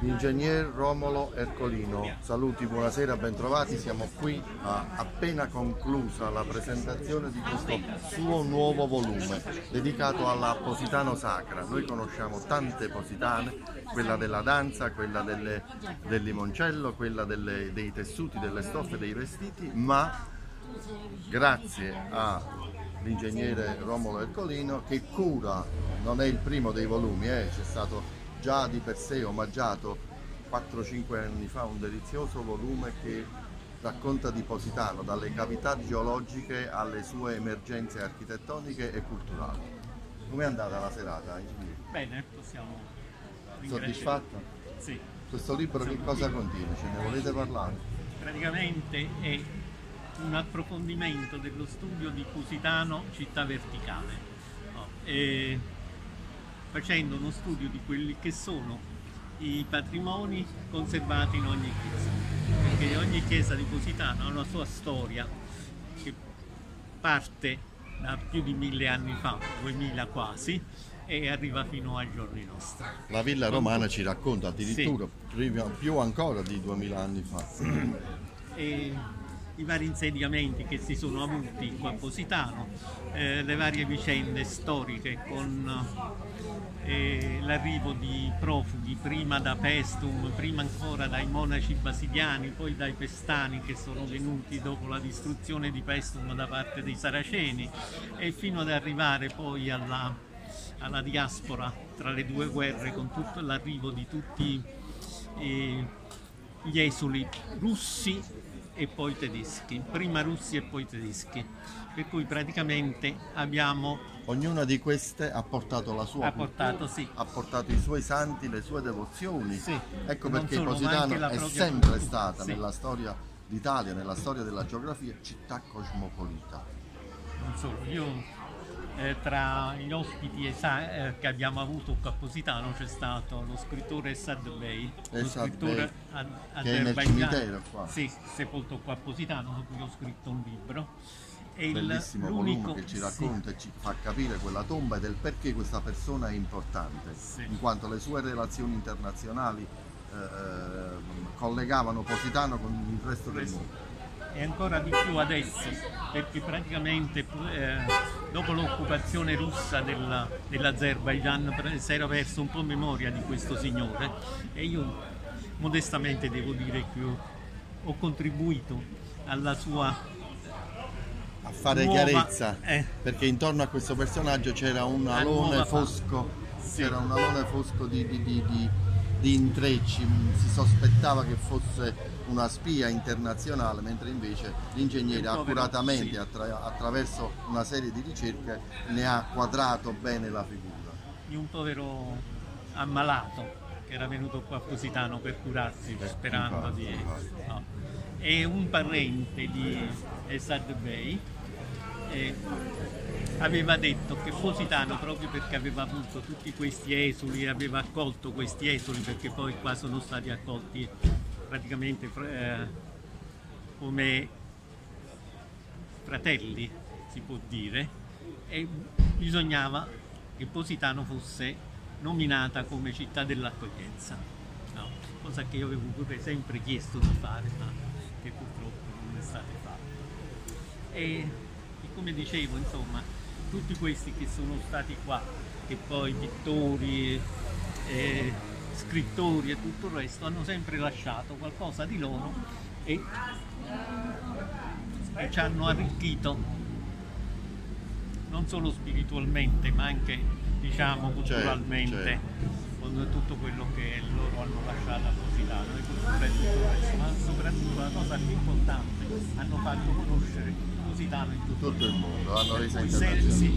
L'ingegner Romolo Ercolino, saluti, buonasera, bentrovati. Siamo qui a, appena conclusa la presentazione di questo suo nuovo volume dedicato alla Positano Sacra. Noi conosciamo tante positane, quella della danza, quella delle, del limoncello, quella delle, dei tessuti, delle stoffe, dei vestiti, ma grazie all'ingegnere Romolo Ercolino che cura, non è il primo dei volumi, eh, c'è stato già di per sé omaggiato 4-5 anni fa un delizioso volume che racconta di Positano, dalle cavità geologiche alle sue emergenze architettoniche e culturali. Com'è andata la serata? Bene, possiamo Soddisfatto? Sì. Questo libro che cosa contiene? Ce ne volete parlare? Praticamente è un approfondimento dello studio di Positano città verticale. No, facendo uno studio di quelli che sono i patrimoni conservati in ogni chiesa, perché ogni chiesa di Positano ha una sua storia che parte da più di mille anni fa, 2000 quasi, e arriva fino ai giorni nostri. La villa romana ci racconta addirittura sì. più ancora di 2000 anni fa. E i vari insediamenti che si sono avuti qua a Positano, eh, le varie vicende storiche con eh, l'arrivo di profughi, prima da Pestum, prima ancora dai monaci basidiani, poi dai pestani che sono venuti dopo la distruzione di Pestum da parte dei saraceni e fino ad arrivare poi alla, alla diaspora tra le due guerre con l'arrivo di tutti eh, gli esuli russi e poi tedeschi, prima russi e poi tedeschi, per cui praticamente abbiamo... Ognuna di queste ha portato la sua ha portato, sì. ha portato i suoi santi, le sue devozioni. Sì. Ecco perché Positano è sempre stata sì. nella storia d'Italia, nella storia della geografia, città cosmopolita. Non solo, io eh, tra gli ospiti eh, che abbiamo avuto qua a Positano c'è stato lo scrittore Sad Bey, lo scrittore ad, qua. Sì, sepolto qua a Positano, su cui ho scritto un libro. È bellissimo volume che ci racconta sì. e ci fa capire quella tomba e del perché questa persona è importante, sì. in quanto le sue relazioni internazionali eh, ehm, collegavano Positano con il resto del mondo e ancora di più adesso perché praticamente eh, dopo l'occupazione russa della, dell'Azerbaijan si era perso un po' memoria di questo signore e io modestamente devo dire che ho, ho contribuito alla sua a fare nuova, chiarezza eh, perché intorno a questo personaggio c'era un alone fosco sì. c'era un alone fosco di, di, di, di intrecci si sospettava che fosse una spia internazionale, mentre invece l'ingegnere accuratamente sì. attra attraverso una serie di ricerche ne ha quadrato bene la figura. Di un povero ammalato che era venuto qua a Positano per curarsi eh, sperando infatti, di... No. E un parente di Esad Bey eh, aveva detto che Positano proprio perché aveva avuto tutti questi esuli, aveva accolto questi esuli perché poi qua sono stati accolti praticamente eh, come fratelli, si può dire, e bisognava che Positano fosse nominata come città dell'accoglienza, no, cosa che io avevo pure sempre chiesto di fare, ma che purtroppo non è stato fatto. E, e come dicevo, insomma, tutti questi che sono stati qua, che poi pittori, eh, scrittori e tutto il resto hanno sempre lasciato qualcosa di loro e, e ci hanno arricchito. Non solo spiritualmente ma anche diciamo certo, culturalmente certo, con tutto quello che loro hanno lasciato a Positano. E e tutto il resto ma soprattutto la cosa più importante hanno fatto conoscere Positano in tutto, tutto il mondo hanno reso se, se,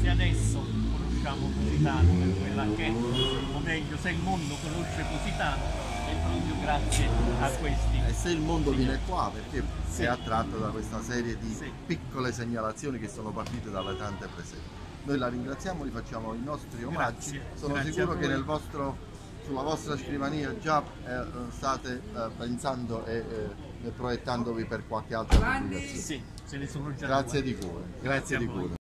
se adesso conosciamo Positano per quella che o meglio se il mondo conosce Positano è proprio grazie a questi. E se il mondo viene qua perché sì. è attratto da questa serie di sì. piccole segnalazioni che sono partite dalle tante presenze. Noi la ringraziamo, gli facciamo i nostri omaggi. Grazie. Sono Grazie sicuro che nel vostro, sulla vostra scrivania già eh, state eh, pensando e eh, proiettandovi per qualche altra pubblicazione. Sì, ce ne sono già. Grazie di cuore. Grazie, Grazie di cuore.